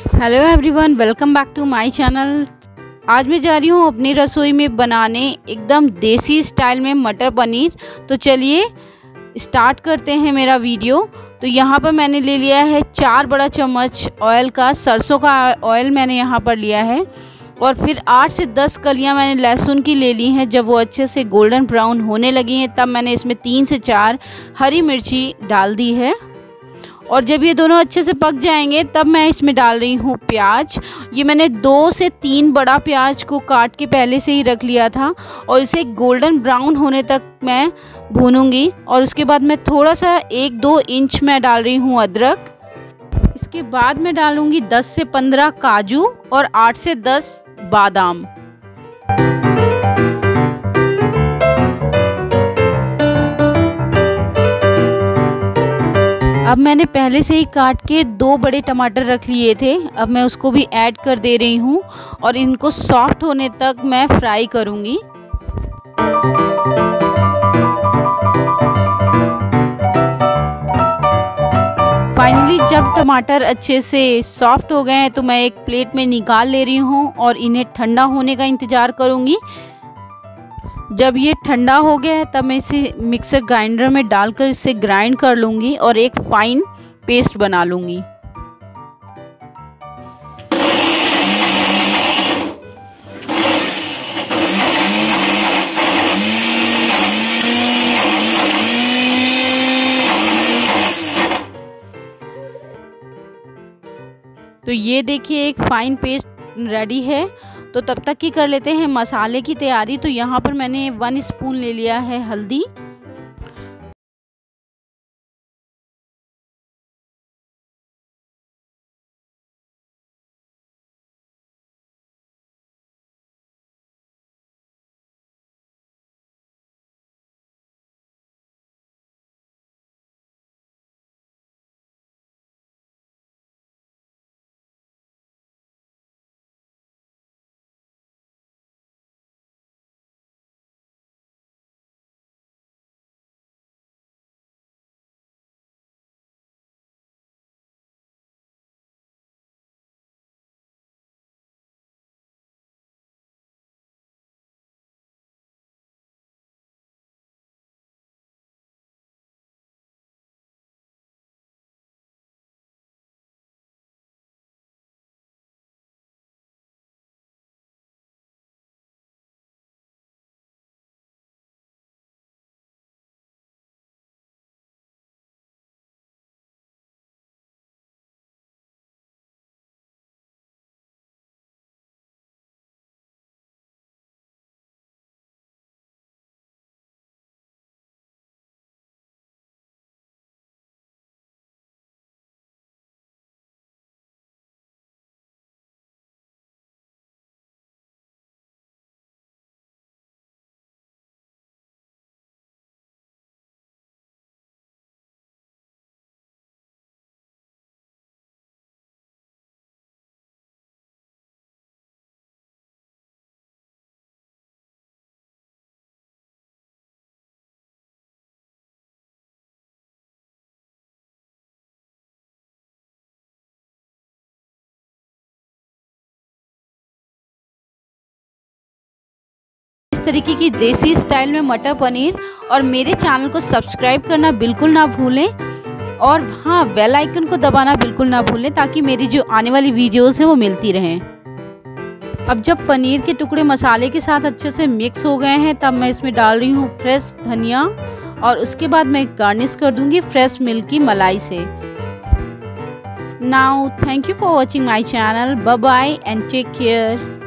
Hello everyone welcome back to my channel आज मैं जा रही हूँ अपनी रसोई में बनाने एकदम देसी स्टाइल में मटर पनीर। तो चलिए स्टार्ट करते हैं मेरा वीडियो तो यहाँ पर मैंने ले लिया है चार बड़ा चम्मच ऑयल का, सरसों का ऑयल मैंने यहाँ पर लिया है। और फिर आठ से दस कलियाँ मैंने लहसुन की ले ली हैं, जब वो अच्छे से गोल्डन ब्राउन होने लगी हैं, तब मैंने इसमें तीन से चार हरी मिर्ची डाल दी है। और जब ये दोनों अच्छे से पक जाएँगे, तब मैं इसमें डाल रही हूँ प्याज। ये मैंने दो से तीन बड़ा प्याज को काट के पहले से ही रख लिया था और इसे गोल्डन ब्राउन होने तक मैं भूनूँगी और उसके बाद मैं थोड़ा सा एक दो इंच मैं डाल रही हूँ अदरक। इसके बाद मैं डालूँगी 10 से 15 काजू और 8 से 10 बादाम। अब मैंने पहले से ही काट के दो बड़े टमाटर रख लिए थे। अब मैं उसको भी ऐड कर दे रही हूँ और इनको सॉफ्ट होने तक मैं फ्राई करूँगी। फाइनली जब टमाटर अच्छे से सॉफ्ट हो गए हैं तो मैं एक प्लेट में निकाल ले रही हूँ और इन्हें ठंडा होने का इंतज़ार करूँगी। जब ये ठंडा हो गया है, तब मैं इसे मिक्सर ग्राइंडर में डालकर इसे ग्राइंड कर लूँगी और एक फाइन पेस्ट बना लूँगी। तो ये देखिए, एक फाइन पेस्ट रेडी है तो तब तक की कर लेते हैं मसाले की तैयारी। तो यहाँ पर मैंने वन स्पून ले लिया है हल्दी। तरीके की देसी स्टाइल में मटर पनीर और मेरे चैनल को सब्सक्राइब करना बिल्कुल ना भूलें। और हाँ बेल आइकन को दबाना बिल्कुल ना भूलें ताकि मेरी जो आने वाली वीडियोस हैं वो मिलती रहें। अब जब पनीर के टुकड़े मसाले के साथ अच्छे से मिक्स हो गए हैं, तब मैं इसमें डाल रही हूँ फ्रेश धनिया और उसके बाद मैं गार्निश कर दूँगी फ्रेश मिल्क की मलाई से। Now thank you for watching my channel bye and take care